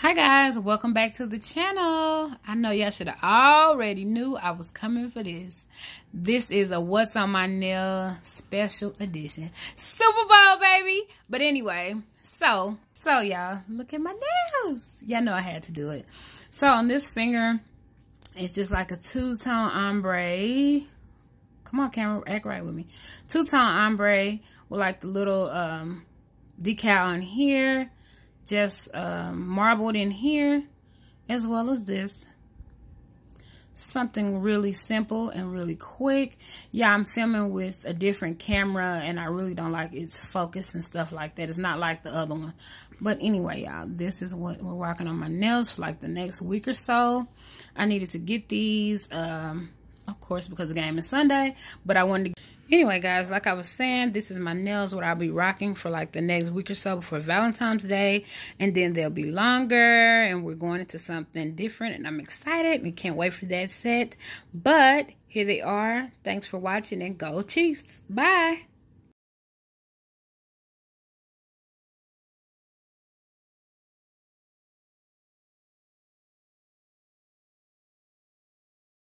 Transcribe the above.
Hi guys, welcome back to the channel. I know y'all should have already knew I was coming for this. This is a What's on My Nail special edition. Super Bowl, baby! But anyway, so, so y'all, look at my nails. Y'all know I had to do it. So on this finger, it's just like a two-tone ombre. Come on, camera, act right with me. Two-tone ombre with like the little um, decal on here just um, marbled in here as well as this. Something really simple and really quick. Yeah i'm filming with a different camera and i really don't like its focus and stuff like that. It's not like the other one. But anyway y'all this is what we're working on my nails for like the next week or so. I needed to get these um of course because the game is sunday but i wanted to Anyway, guys, like I was saying, this is my nails, what I'll be rocking for like the next week or so before Valentine's Day. And then they'll be longer and we're going into something different. And I'm excited and can't wait for that set. But here they are. Thanks for watching and go Chiefs. Bye.